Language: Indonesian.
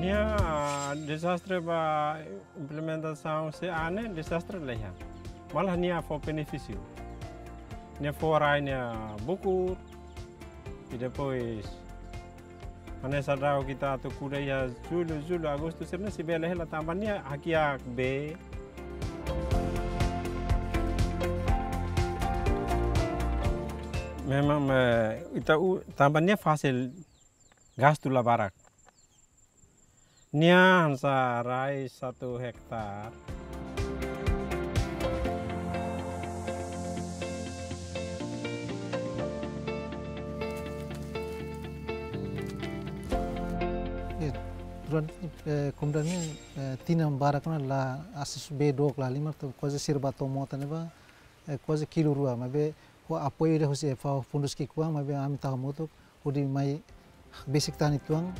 Nia desastre ba implementação se ane desastre leha. Malah nia for benefício. Nia for nia buku e depois Ane sadau kita tu kuda ya Julho, Julho, Agosto, serna si bela hela tambahnya hakia B. Memang eh, ita tambahnya fasil gas tu barak. Nia hansa rai satu hektar. durante eh, kemudian ini eh, tina barak na la asis be dok la lima to koze sirba to mota ne ba eh, koze kilo rua ma be ko apoio de hosi fa fundus ki ma be am ta moto udi mai basic tani tuang